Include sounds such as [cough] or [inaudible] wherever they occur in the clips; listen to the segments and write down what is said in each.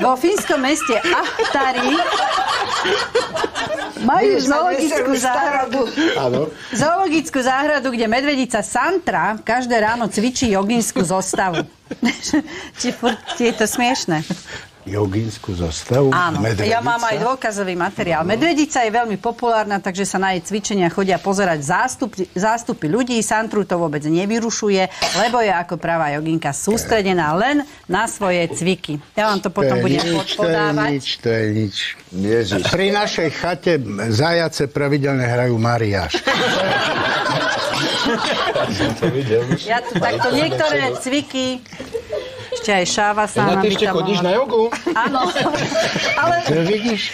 Vo fínskom meste Ahtari majú zoologickú záhradu. Áno. Zoologickú záhradu, kde medvedica Santra každé ráno cvičí joginskú zostavu. [laughs] Či furt je to smiešne? Joginskú zostavu. Áno, medvedica. ja mám aj dôkazový materiál. Medvedica je veľmi populárna, takže sa na jej cvičenia chodia pozerať zástup, zástupy ľudí. Santru to vôbec nevyrušuje, lebo je ako pravá joginka sústredená len na svoje cviky. Ja vám to potom To budem nič, to je podávať. nič, to je nič. Ježiš. Pri našej chate zajace pravidelne hrajú Mariáš. Ja tu takto niektoré cviky, ešte aj šáva sa Na ty ešte chodíš na jogu? Áno, ale To vidíš?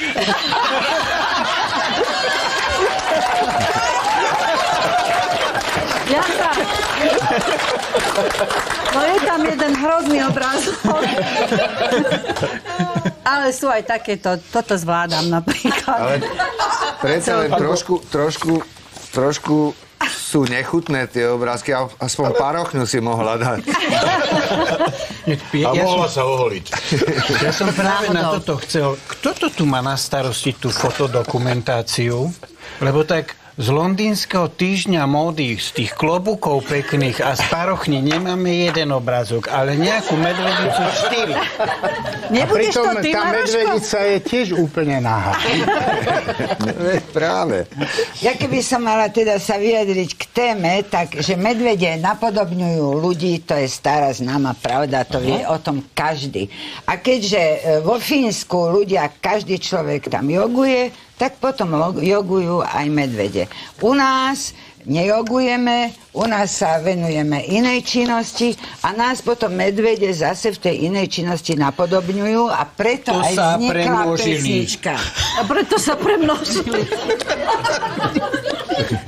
ja sa... No je tam jeden hrozný obrázok. Ale sú aj takéto, toto zvládam napríklad. Ale predsa len trošku, trošku, trošku sú nechutné tie obrázky, aspoň parochňu si mohla dať. [laughs] A ja, mohla som, sa oholiť. [laughs] ja som práve na toto chcel. Kto to tu má na starosti tú fotodokumentáciu? Lebo tak z londýnskeho týždňa módy, z tých klobúkov pekných a z parochní nemáme jeden obrázok, ale nejakú medvedicu štyri. Nebudeš to Pritom ty, tá Maroško? medvedica je tiež úplne nahá. Práve. Ja keby som mala teda sa vyjadriť k téme, tak že medvede napodobňujú ľudí, to je stará známa pravda, to vie o tom každý. A keďže e, vo Fínsku ľudia, každý človek tam joguje, tak potom jogujú aj medvede. U nás nejogujeme, u nás sa venujeme inej činnosti a nás potom medvede zase v tej inej činnosti napodobňujú a preto To aj sa vznikla premnožili. pesnička. A preto sa premnožili.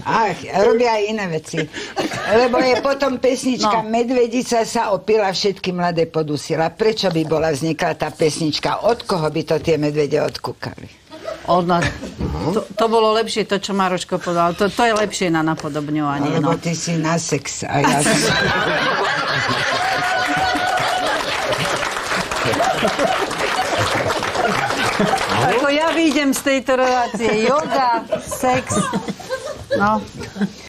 Ach, robia aj iné veci. Lebo je potom pesnička No. Medvedica sa opila, všetky mladé podusila. Prečo by bola vznikla tá pesnička? Od koho by to tie medvede odkúkali? Ona, to, to bolo lepšie, to, čo Maroško povedal. To, to je lepšie na napodobňovanie. Lebo No. ty si na sex a ja som... Ako ja vyjdem z tejto relácie. Yoga, sex. No.